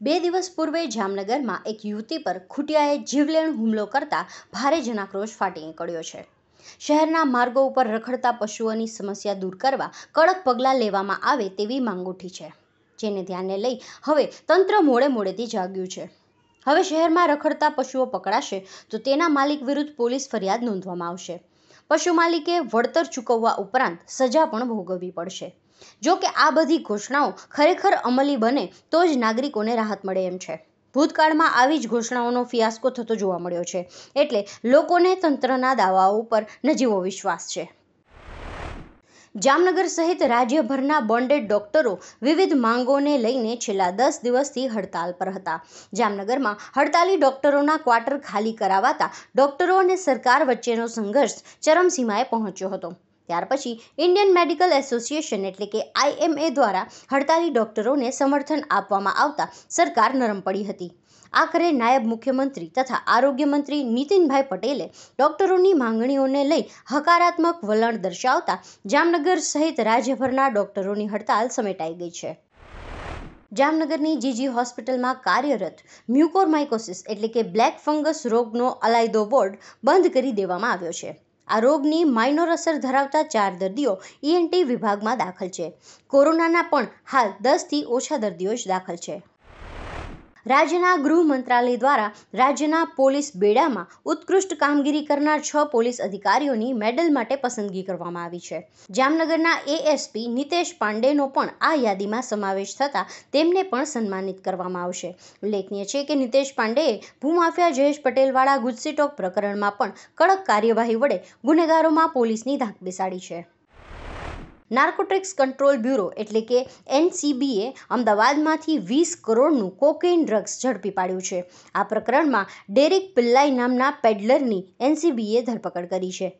બે દિવસ પૂર્વે જામનગરમાં એક યુવતી પર ખૂટિયાએ જીવલેણ હુમલો કરતા ભારે જનાક્રોશ ફાટી નીકળ્યો છે. શહેરના માર્ગો ઉપર રખડતા પશુઓની સમસ્યા દૂર કરવા કડક પગલાં લેવામાં આવે તેવી માંગ ઉઠી છે, જેને ધ્યાને લઈ હવે તંત્ર મોડે મોડેથી જાગ્યું છે. હવે શહેરમાં રખડતા પશુઓ પકડાશે તો તેના માલિક વિરુદ્ધ પોલીસ ફરિયાદ નોંધવામાં આવશે. પશુ માલિકે વળતર ચૂકવવા ઉપરાંત સજા પણ ભોગવવી પડશે. જો કે આ બધી ઘોષણાઓ ખરેખર અમલી બને, તો જ નાગરિકોને રાહત મળે એમ છે. ભૂતકાળમાં આવી જ ઘોષણાઓનો ફિયાસ્કો થતો જોવા મળ્યો છે. એટલે લોકોને તંત્રના દાવાઓ ઉપર નજીવો વિશ્વાસ છે. જામનગર સહિત રાજ્યભરના બોન્ડેડ ડોક્ટરો વિવિધ માંગોને લઈને છેલ્લા દસ દિવસથી હડતાલ પર હતા. જામનગરમાં હડતાલી ડોક્ટરોના ક્વાર્ટર ખાલી કરાવાતા ડોક્ટરો અને સરકાર વચ્ચેનો સંઘર્ષ ચરમસીમાએ પહોંચ્યો હતો. ત્યાર પછી ઇન્ડિયન મેડિકલ એસોસિએશન એટલે કે આઈએમએ દ્વારા હડતાલી ડોક્ટરોને સમર્થન આપવામાં આવતા સરકાર નરમ પડી હતી. આખરે નાયબ મુખ્યમંત્રી તથા આરોગ્ય મંત્રી નીતિનભાઈ પટેલે ડોક્ટરોની માંગણીઓને લઈ હકારાત્મક વલણ દર્શાવતા જામનગર સહિત રાજ્યભરના ડોક્ટરોની હડતાલ સમેટાઈ ગઈ છે. જામનગરની જીજી હોસ્પિટલમાં કાર્યરત મ્યુકોરમાઇકોસિસ એટલે કે બ્લેક ફંગસ રોગનો અલાયદો વોર્ડ બંધ કરી દેવામાં આવ્યો છે. આ રોગની માઇનોર અસર ધરાવતા ચાર દર્દીઓ ઈએનટી વિભાગમાં દાખલ છે. કોરોનાના પણ હાલ દસથી ઓછા દર્દીઓ જ દાખલ છે. રાજ્યના ગૃહ મંત્રાલય દ્વારા રાજ્યના પોલીસ બેડામાં ઉત્કૃષ્ટ કામગીરી કરનાર છ પોલીસ અધિકારીઓની મેડલ માટે પસંદગી કરવામાં આવી છે. જામનગરના એએસપી નિતેશ પાંડેનો પણ આ યાદીમાં સમાવેશ થતાં તેમને પણ સન્માનિત કરવામાં આવશે. ઉલ્લેખનીય છે કે નિતેશ પાંડેએ ભૂમાફિયા જયેશ પટેલવાળા ગુજસીટોક પ્રકરણમાં પણ કડક કાર્યવાહી વડે ગુનેગારોમાં પોલીસની ધાક બેસાડી છે. નાર્કોટિક્સ કંટ્રોલ બ્યુરો એટલે કે એનસીબીએ અમદાવાદમાંથી વીસ કરોડનું કોકેઇન ડ્રગ્સ ઝડપી પાડ્યું છે. આ પ્રકરણમાં ડેરિક પિલ્લાઈ નામના પેડલરની એનસીબીએ ધરપકડ કરી છે.